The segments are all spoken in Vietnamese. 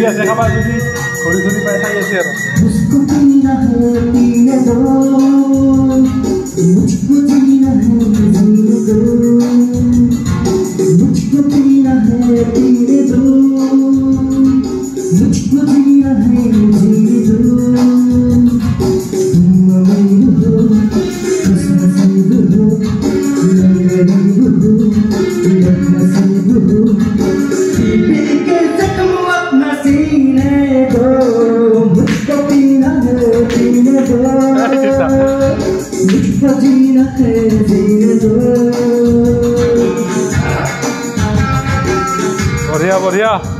Jadi ada apa. बढ़िया बढ़िया।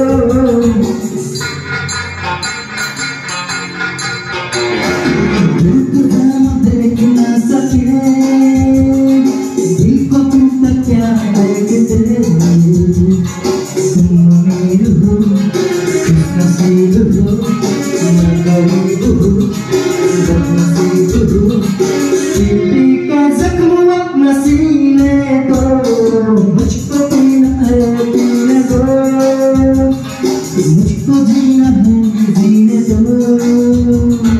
मुझको जीना है जीने दो